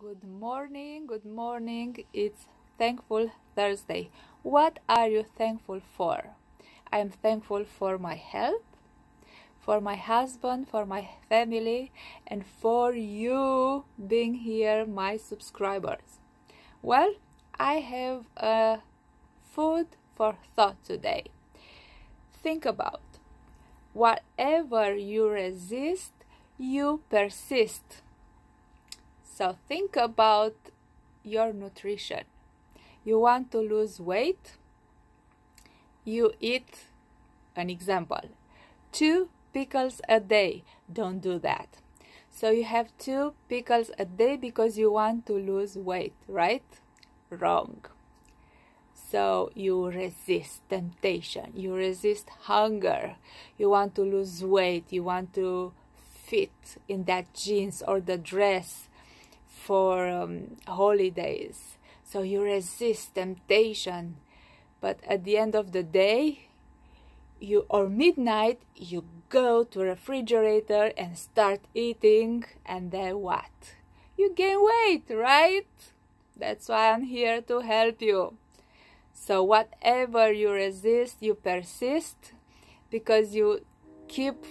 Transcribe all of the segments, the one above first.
Good morning, good morning. It's Thankful Thursday. What are you thankful for? I am thankful for my health, for my husband, for my family, and for you being here, my subscribers. Well, I have a food for thought today. Think about whatever you resist, you persist so think about your nutrition. You want to lose weight? You eat, an example, two pickles a day. Don't do that. So you have two pickles a day because you want to lose weight, right? Wrong. So you resist temptation, you resist hunger, you want to lose weight, you want to fit in that jeans or the dress for um, holidays. So you resist temptation. But at the end of the day, you or midnight, you go to refrigerator and start eating and then what? You gain weight, right? That's why I'm here to help you. So whatever you resist, you persist because you keep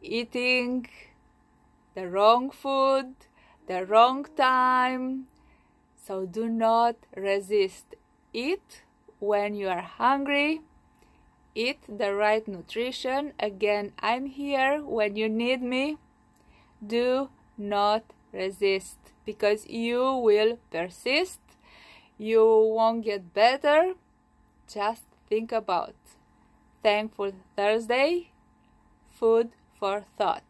eating the wrong food the wrong time. So do not resist. Eat when you are hungry. Eat the right nutrition. Again, I'm here when you need me. Do not resist because you will persist. You won't get better. Just think about Thankful Thursday, food for thought.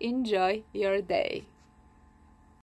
Enjoy your day.